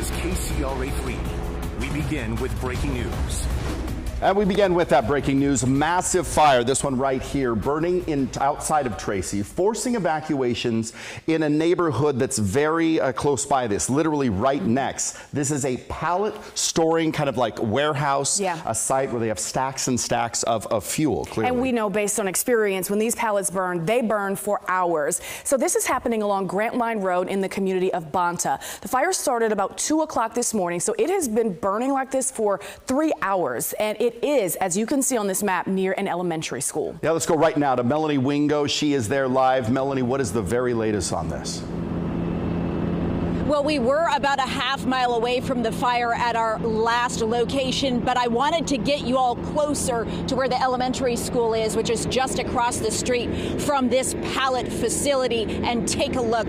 is KCRA 3. We begin with breaking news. And we begin with that breaking news. Massive fire, this one right here, burning in outside of Tracy, forcing evacuations in a neighborhood that's very uh, close by this, literally right next. This is a pallet storing kind of like warehouse, yeah. a site where they have stacks and stacks of, of fuel, clearly. And we know based on experience, when these pallets burn, they burn for hours. So this is happening along Grantline Road in the community of Banta. The fire started about 2 o'clock this morning, so it has been burning like this for three hours. And it it is, as you can see on this map, near an elementary school. Yeah, let's go right now to Melanie Wingo. She is there live. Melanie, what is the very latest on this? Well, we were about a half mile away from the fire at our last location, but I wanted to get you all closer to where the elementary school is, which is just across the street from this pallet facility, and take a look.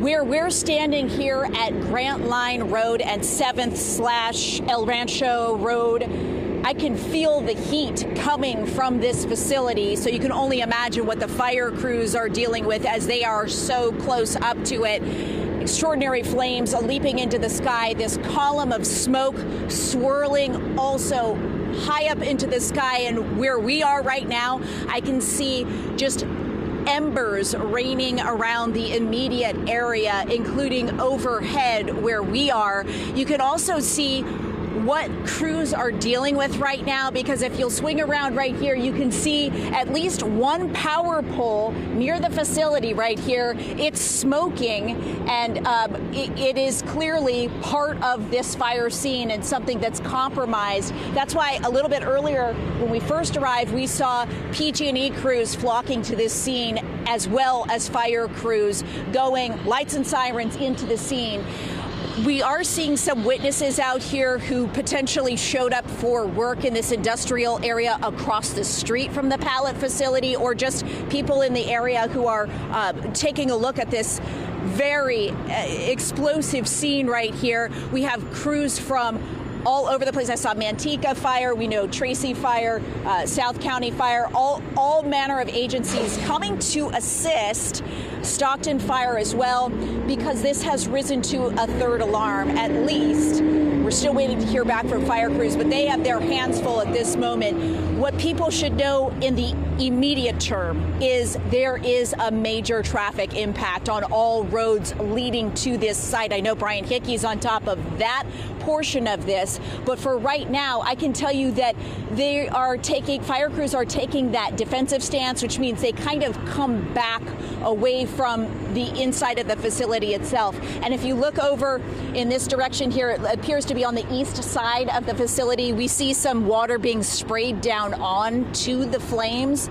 Where we're standing here at Grant Line Road and 7th slash El Rancho Road, I can feel the heat coming from this facility. So you can only imagine what the fire crews are dealing with as they are so close up to it. Extraordinary flames leaping into the sky, this column of smoke swirling also high up into the sky. And where we are right now, I can see just embers raining around the immediate area, including overhead where we are. You can also see what crews are dealing with right now because if you'll swing around right here, you can see at least one power pole near the facility right here. It's smoking and um, it, it is clearly part of this fire scene and something that's compromised. That's why a little bit earlier when we first arrived, we saw PG&E crews flocking to this scene as well as fire crews going lights and sirens into the scene. We are seeing some witnesses out here who potentially showed up for work in this industrial area across the street from the pallet facility, or just people in the area who are uh, taking a look at this very uh, explosive scene right here. We have crews from all over the place. I saw Manteca Fire, we know Tracy Fire, uh, South County Fire, all, all manner of agencies coming to assist Stockton Fire as well, because this has risen to a third alarm at least. We're still waiting to hear back from fire crews, but they have their hands full at this moment. What people should know in the immediate term is there is a major traffic impact on all roads leading to this site. I know Brian Hickey's on top of that portion of this, but for right now, I can tell you that they are taking, fire crews are taking that defensive stance, which means they kind of come back away from the inside of the facility itself. And if you look over in this direction here, it appears to be on the east side of the facility. We see some water being sprayed down onto the flames.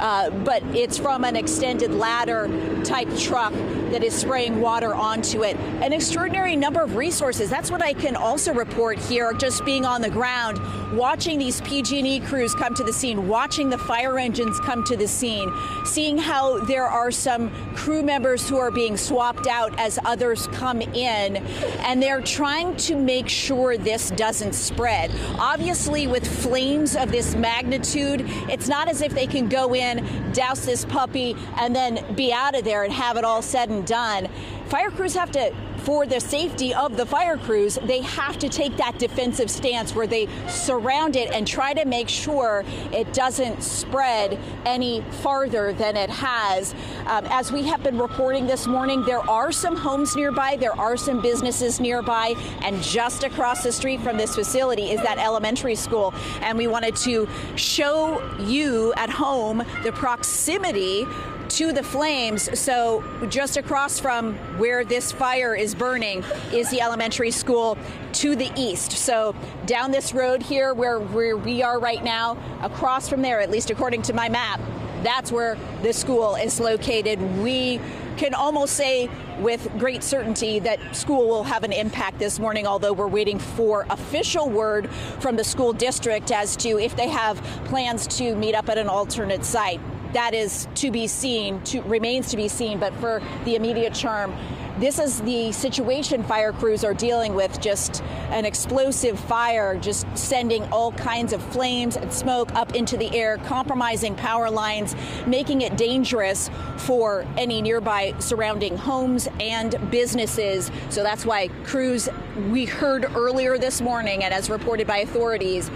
Uh, but it's from an extended ladder type truck that is spraying water onto it. An extraordinary number of resources. That's what I can also report here, just being on the ground, watching these PG&E crews come to the scene, watching the fire engines come to the scene, seeing how there are some crew members who are being swapped out as others come in, and they're trying to make sure this doesn't spread. Obviously, with flames of this magnitude, it's not as if they can go in in, douse this puppy, and then be out of there and have it all said and done. Fire crews have to for the safety of the fire crews, they have to take that defensive stance where they surround it and try to make sure it doesn't spread any farther than it has. Um, as we have been reporting this morning, there are some homes nearby, there are some businesses nearby, and just across the street from this facility is that elementary school. And we wanted to show you at home the proximity to the flames. So just across from where this fire is burning is the elementary school to the east. So down this road here where, where we are right now, across from there, at least according to my map, that's where the school is located. We can almost say with great certainty that school will have an impact this morning, although we're waiting for official word from the school district as to if they have plans to meet up at an alternate site that is to be seen, to, remains to be seen. But for the immediate term, this is the situation fire crews are dealing with just an explosive fire, just sending all kinds of flames and smoke up into the air, compromising power lines, making it dangerous for any nearby surrounding homes and businesses. So that's why crews, we heard earlier this morning, and as reported by authorities,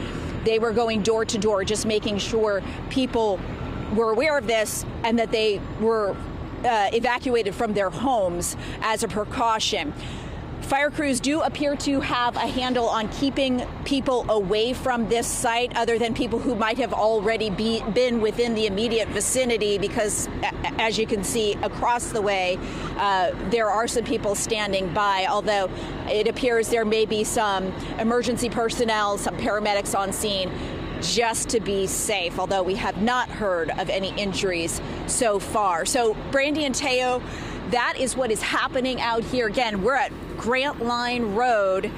they were going door to door, just making sure people were aware of this and that they were uh, evacuated from their homes as a precaution. Fire crews do appear to have a handle on keeping people away from this site, other than people who might have already be, been within the immediate vicinity, because as you can see across the way, uh, there are some people standing by, although it appears there may be some emergency personnel, some paramedics on scene just to be safe, although we have not heard of any injuries so far. So, Brandi and Teo, that is what is happening out here. Again, we're at Grant Line Road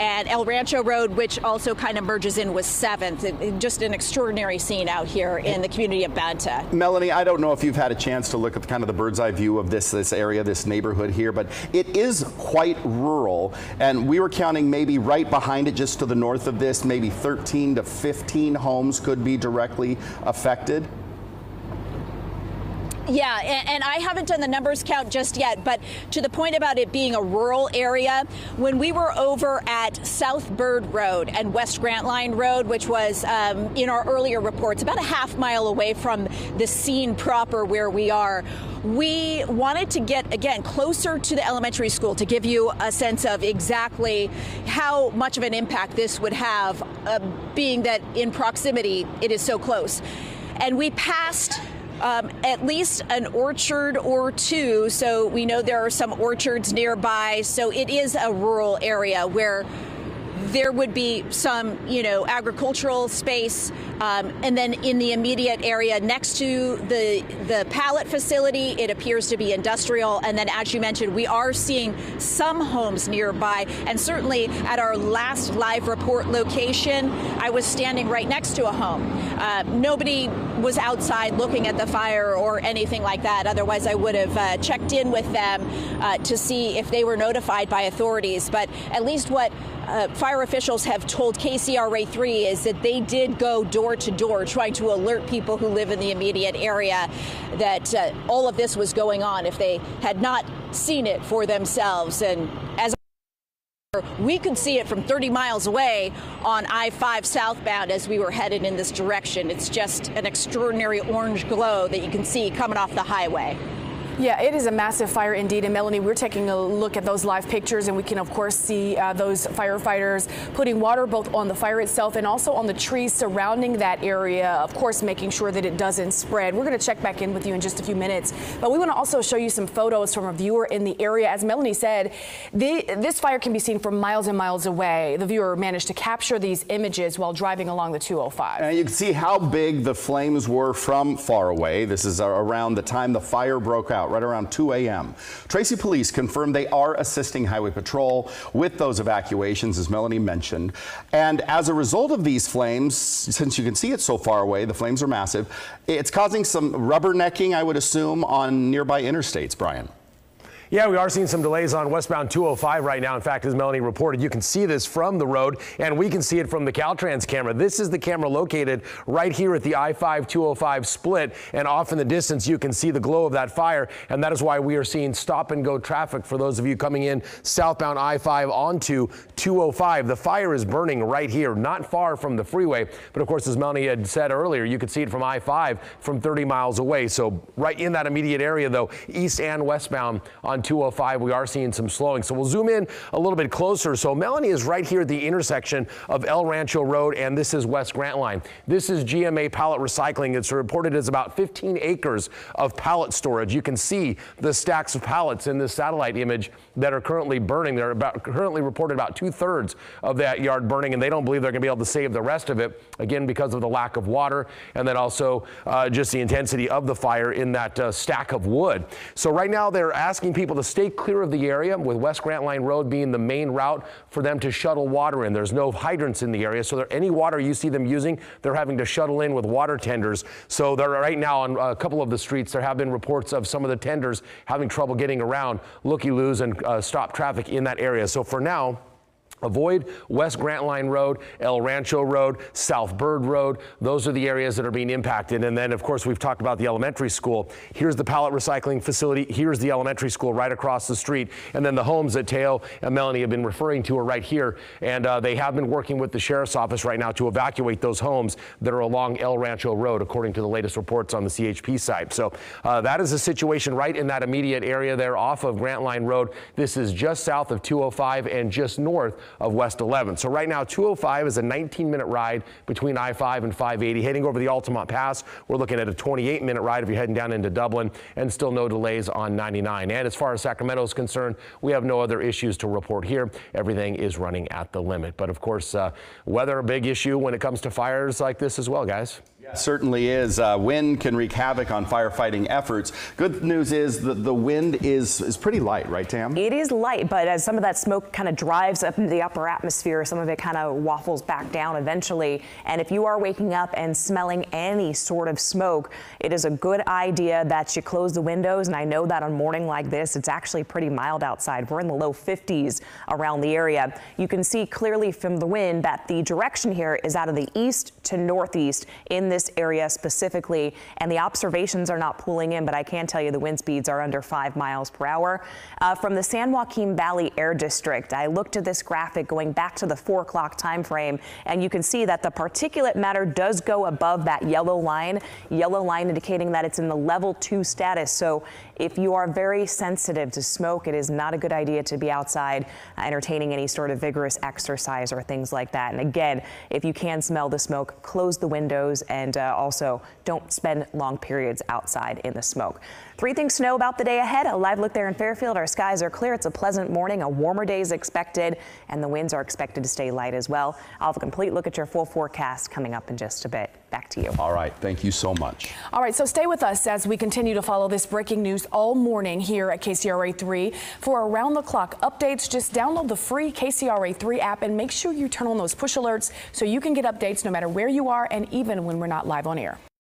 and El Rancho Road, which also kind of merges in with 7th. just an extraordinary scene out here in the community of Banta. Melanie, I don't know if you've had a chance to look at the, kind of the bird's eye view of this, this area, this neighborhood here, but it is quite rural. And we were counting maybe right behind it, just to the north of this, maybe 13 to 15 homes could be directly affected. Yeah, and, and, I haven't done the numbers count just yet, but to the point about it being a rural area, when we were over at South Bird Road and West Grantline Road, which was um, in our earlier reports about a half mile away from the scene proper where we are, we wanted to get, again, closer to the elementary school to give you a sense of exactly how much of an impact this would have, uh, being that in proximity it is so close. And we passed um, at least an orchard or two. So we know there are some orchards nearby. So it is a rural area where there would be some, you know, agricultural space, um, and then in the immediate area next to the the pallet facility, it appears to be industrial. And then, as you mentioned, we are seeing some homes nearby, and certainly at our last live report location, I was standing right next to a home. Uh, nobody was outside looking at the fire or anything like that. Otherwise, I would have uh, checked in with them uh, to see if they were notified by authorities. But at least what uh, fire officials have told KCRA 3 is that they did go door to door trying to alert people who live in the immediate area that uh, all of this was going on if they had not seen it for themselves. And as we could see it from 30 miles away on I 5 southbound as we were headed in this direction. It's just an extraordinary orange glow that you can see coming off the highway. Yeah, it is a massive fire indeed. And Melanie, we're taking a look at those live pictures and we can of course see uh, those firefighters putting water both on the fire itself and also on the trees surrounding that area, of course making sure that it doesn't spread. We're going to check back in with you in just a few minutes, but we want to also show you some photos from a viewer in the area. As Melanie said, the, this fire can be seen from miles and miles away. The viewer managed to capture these images while driving along the 205. And you can see how big the flames were from far away. This is around the time the fire broke out right around 2 a.m. Tracy police confirmed they are assisting Highway Patrol with those evacuations, as Melanie mentioned. And as a result of these flames, since you can see it so far away, the flames are massive, it's causing some rubbernecking, I would assume, on nearby interstates, Brian. Yeah, we are seeing some delays on westbound 205 right now. In fact, as Melanie reported, you can see this from the road and we can see it from the Caltrans camera. This is the camera located right here at the I-5 205 split and off in the distance you can see the glow of that fire and that is why we are seeing stop and go traffic for those of you coming in southbound I-5 onto 205. The fire is burning right here, not far from the freeway, but of course as Melanie had said earlier, you could see it from I-5 from 30 miles away. So right in that immediate area though, east and westbound on on 205, we are seeing some slowing. So we'll zoom in a little bit closer. So Melanie is right here at the intersection of El Rancho Road and this is West Grantline. This is GMA Pallet Recycling. It's reported as about 15 acres of pallet storage. You can see the stacks of pallets in this satellite image that are currently burning. They're about currently reported about two two-thirds of that yard burning, and they don't believe they're going to be able to save the rest of it, again, because of the lack of water and then also uh, just the intensity of the fire in that uh, stack of wood. So right now they're asking people to stay clear of the area, with West Grant Line Road being the main route for them to shuttle water in. There's no hydrants in the area, so there, any water you see them using, they're having to shuttle in with water tenders. So they're right now on a couple of the streets, there have been reports of some of the tenders having trouble getting around looky-loos and uh, stop traffic in that area. So for now, Avoid West Grant Line Road, El Rancho Road, South Bird Road. Those are the areas that are being impacted. And then, of course, we've talked about the elementary school. Here's the pallet recycling facility. Here's the elementary school right across the street. And then the homes that Teo and Melanie have been referring to are right here. And uh, they have been working with the sheriff's office right now to evacuate those homes that are along El Rancho Road, according to the latest reports on the CHP side. So uh, that is the situation right in that immediate area there off of Grant Line Road. This is just south of 205 and just north of West 11. So right now, 205 is a 19-minute ride between I-5 and 580. Heading over the Altamont Pass, we're looking at a 28-minute ride if you're heading down into Dublin, and still no delays on 99. And as far as Sacramento is concerned, we have no other issues to report here. Everything is running at the limit. But of course, uh, weather a big issue when it comes to fires like this as well, guys. Certainly is. Uh, wind can wreak havoc on firefighting efforts. Good news is that the wind is, is pretty light, right, Tam? It is light, but as some of that smoke kind of drives up into the upper atmosphere, some of it kind of waffles back down eventually. And if you are waking up and smelling any sort of smoke, it is a good idea that you close the windows. And I know that on morning like this, it's actually pretty mild outside. We're in the low 50s around the area. You can see clearly from the wind that the direction here is out of the east to northeast in this area specifically, and the observations are not pulling in, but I can tell you the wind speeds are under five miles per hour. Uh, from the San Joaquin Valley Air District, I looked at this graphic going back to the four o'clock time frame, and you can see that the particulate matter does go above that yellow line, yellow line indicating that it's in the level two status. So if you are very sensitive to smoke, it is not a good idea to be outside uh, entertaining any sort of vigorous exercise or things like that. And again, if you can smell the smoke, close the windows and uh, also don't spend long periods outside in the smoke. Three things to know about the day ahead. A live look there in Fairfield. Our skies are clear. It's a pleasant morning. A warmer day is expected, and the winds are expected to stay light as well. I'll have a complete look at your full forecast coming up in just a bit. Back to you. All right. Thank you so much. All right, so stay with us as we continue to follow this breaking news all morning here at KCRA 3. For around the clock updates, just download the free KCRA 3 app and make sure you turn on those push alerts so you can get updates no matter where you are and even when we're not live on air.